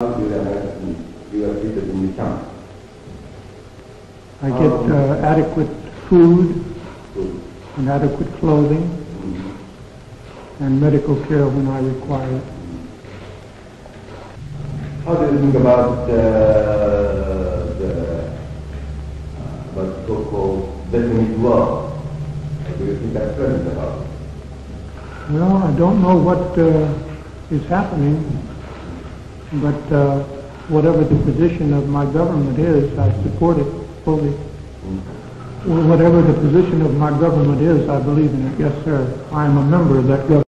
How do you are treated in the? I get uh, adequate food and adequate clothing and medical care when I require it. How do you think about uh, the uh, what so-called definite law? Do you think that's present about? it? Well, I don't know what uh, is happening, but uh, whatever the position of my government is, I support it fully. Whatever the position of my government is, I believe in it. Yes, sir. I am a member of that government.